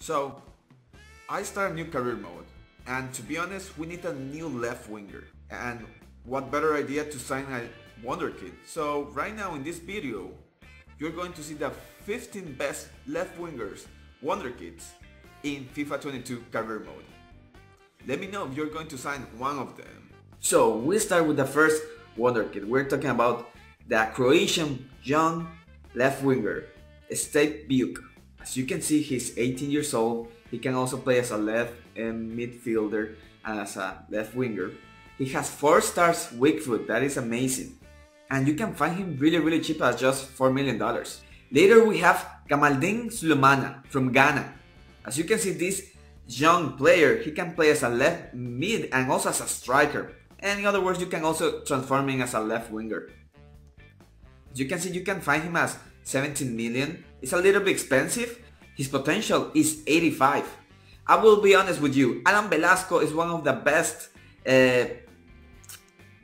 So, I start a new career mode, and to be honest, we need a new left winger. And what better idea to sign a wonderkid? So right now in this video, you're going to see the 15 best left wingers wonderkids in FIFA 22 career mode. Let me know if you're going to sign one of them. So we start with the first wonderkid. We're talking about the Croatian young left winger, Stipe Biuk. As you can see, he's 18 years old. He can also play as a left and midfielder and as a left winger. He has 4 stars weak foot, that is amazing. And you can find him really really cheap at just $4 million. Later we have Kamaldeen Sulemana from Ghana. As you can see this young player, he can play as a left mid and also as a striker. And in other words, you can also transform him as a left winger. As you can see, you can find him as 17 million. It's a little bit expensive. His potential is 85. I will be honest with you, Alan Velasco is one of the best uh,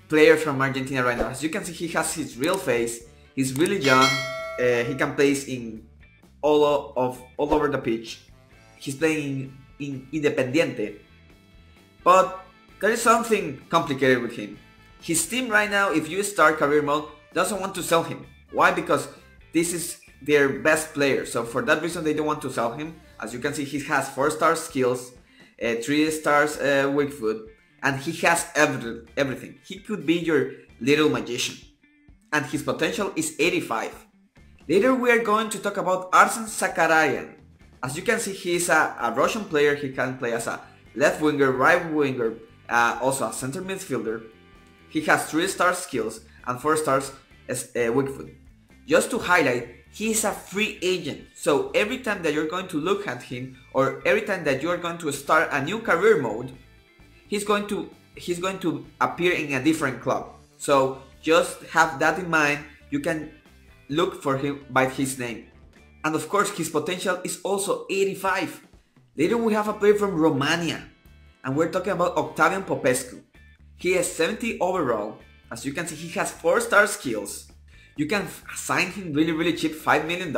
players from Argentina right now. As you can see, he has his real face. He's really young. Uh, he can play in all of all over the pitch. He's playing in Independiente, but there is something complicated with him. His team right now, if you start career mode, doesn't want to sell him. Why? Because this is their best player. So for that reason, they don't want to sell him. As you can see, he has 4 star skills, uh, 3 stars uh, weak foot, and he has every, everything. He could be your little magician. And his potential is 85. Later we are going to talk about Arsen Zakharyan. As you can see, he is a, a Russian player. He can play as a left winger, right winger, uh, also a center midfielder. He has 3 star skills and 4 stars as uh, weak foot. Just to highlight, he is a free agent. So every time that you're going to look at him or every time that you're going to start a new career mode, he's going to he's going to appear in a different club. So just have that in mind. You can look for him by his name. And of course his potential is also 85. Later we have a player from Romania and we're talking about Octavian Popescu. He is 70 overall. As you can see he has 4 star skills you can sign him really really cheap, $5 million.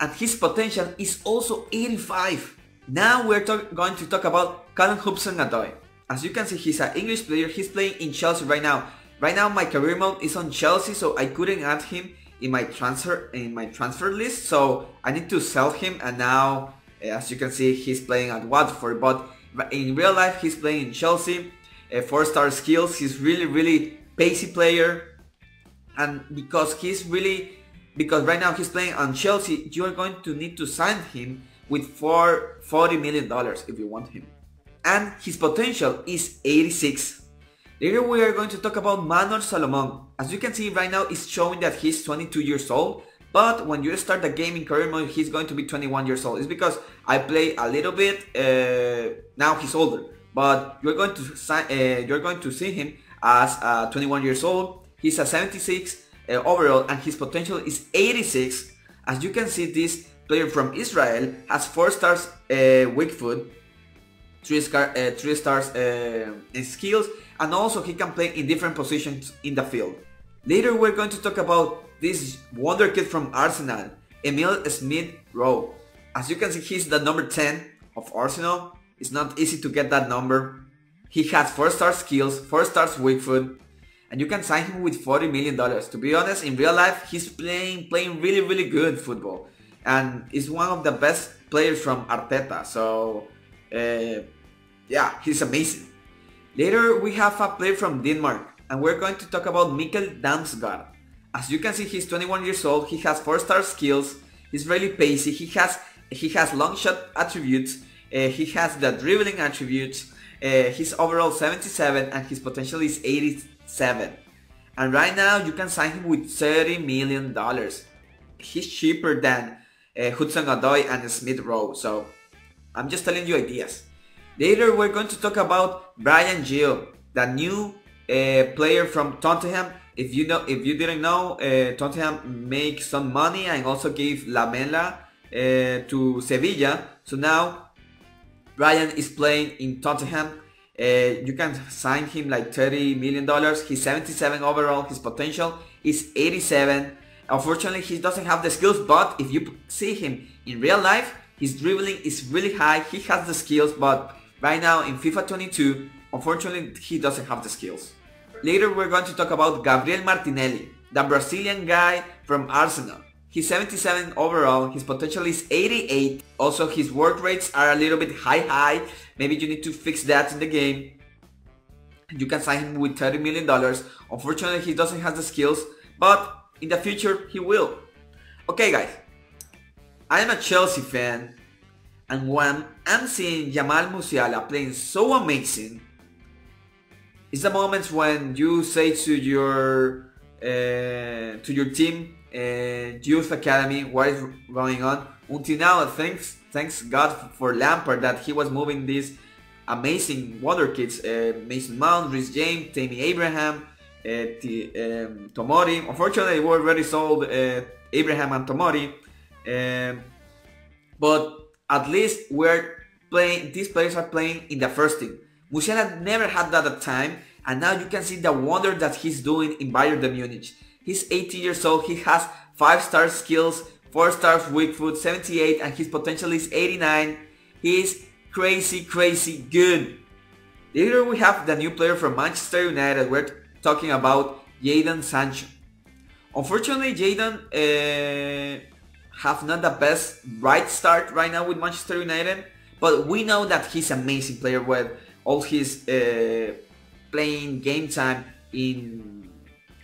And his potential is also 85. Now we're going to talk about Callum Hudson-Odoi. As you can see, he's an English player. He's playing in Chelsea right now. Right now, my career mode is on Chelsea, so I couldn't add him in my transfer in my transfer list. So I need to sell him, and now, as you can see, he's playing at Watford. But in real life, he's playing in Chelsea. Uh, four-star skills. He's really, really pacey player and because he's really because right now he's playing on Chelsea, you are going to need to sign him with four, 40 million dollars if you want him. And his potential is 86. Later we are going to talk about Manor Solomon. As you can see right now it's showing that he's 22 years old, but when you start the game in career mode he's going to be 21 years old. It's because I play a little bit, uh, now he's older. But you're going to sign, uh, you're going to see him as uh, 21 years old He's a 76 uh, overall and his potential is 86. As you can see, this player from Israel has 4 stars uh, weak foot, 3, star, uh, three stars uh, skills, and also he can play in different positions in the field. Later we're going to talk about this wonder kid from Arsenal, Emile Smith Rowe. As you can see, he's the number 10 of Arsenal. It's not easy to get that number. He has 4 star skills, 4 stars weak foot, and you can sign him with 40 million dollars. To be honest, in real life, he's playing playing really really good football, and is one of the best players from Arteta. So, uh, yeah, he's amazing. Later, we have a player from Denmark, and we're going to talk about Mikkel Damsgaard. As you can see, he's 21 years old. He has four-star skills. He's really pacey. He has he has long shot attributes. Uh, he has the dribbling attributes. Uh, he's overall 77 and his potential is 87. And right now you can sign him with 30 million dollars. He's cheaper than uh, Hudson-Odoi and Smith Rowe. So I'm just telling you ideas. Later we're going to talk about Bryan Gil, the new uh, player from Tottenham. If you know, if you didn't know, uh, Tottenham make some money and also gave Lamela uh, to Sevilla. So now Bryan is playing in Tottenham uh, you can sign him like 30 million dollars. He's 77 overall. His potential is 87. Unfortunately, he doesn't have the skills, but if you see him in real life, His dribbling is really high, he has the skills, but right now in FIFA 22, unfortunately he doesn't have the skills. Later we're going to talk about Gabriel Martinelli, the Brazilian guy from Arsenal. He's 77 overall, his potential is 88. Also his work rates are a little bit high high. Maybe you need to fix that in the game. You can sign him with 30 million dollars. Unfortunately he doesn't have the skills, but in the future he will. Okay guys, I am a Chelsea fan and when I'm seeing Jamal Musiala playing so amazing, it's the moments when you say to your uh, to your team uh, youth academy what is going on? Until now thanks thanks god for lampard that he was moving these amazing wonder kids uh, mason mount Reece james tammy abraham uh, T, um, tomori. Unfortunately we already sold uh, abraham and tomori. Um, but at least we're playing these players are playing in the first team. Musiala never had that at time and now you can see the wonder that he's doing in Bayern de Munich He's 80 years old, he has 5 star skills, 4 stars weak foot, 78 and his potential is 89. He's crazy, crazy good. Later we have the new player from Manchester United, we're talking about Jadon Sancho. Unfortunately Jadon uh, have not the best right start right now with Manchester United, but we know that he's an amazing player with all his uh, playing game time in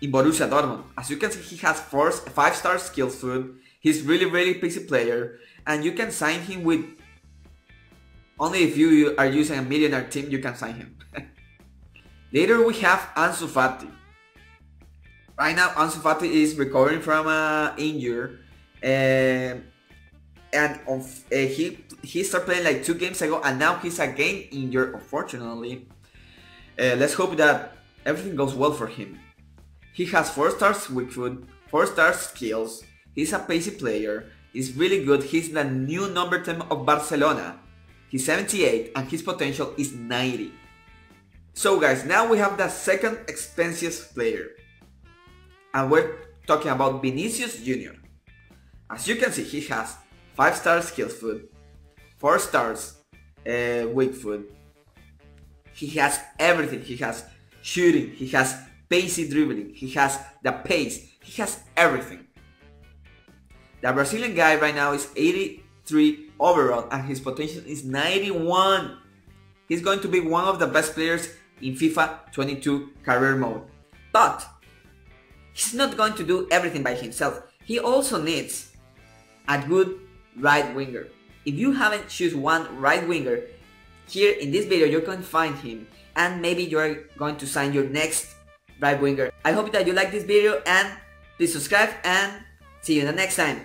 in Borussia Dortmund. As you can see, he has four, five-star skills food. He's really, really PC player, and you can sign him with. Only if you are using a millionaire team, you can sign him. Later, we have Ansu Fati. Right now, Ansu Fati is recovering from an injury, uh, and uh, he he started playing like two games ago, and now he's again injured. Unfortunately, uh, let's hope that everything goes well for him. He has 4 stars weak foot, 4 stars skills, he's a pacey player, he's really good, he's the new number 10 of Barcelona. He's 78 and his potential is 90. So guys, now we have the second expensive player. And we're talking about Vinicius Jr. As you can see, he has 5 stars skills food, 4 stars uh, weak foot. He has everything. He has shooting, he has pacey dribbling, he has the pace, he has everything. The Brazilian guy right now is 83 overall and his potential is 91. He's going to be one of the best players in FIFA 22 career mode. But he's not going to do everything by himself. He also needs a good right winger. If you haven't choose one right winger, here in this video going to find him and maybe you're going to sign your next right winger. I hope that you like this video and please subscribe and see you in the next time.